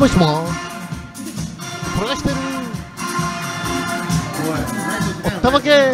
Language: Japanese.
もしも。転がしてるおったまけ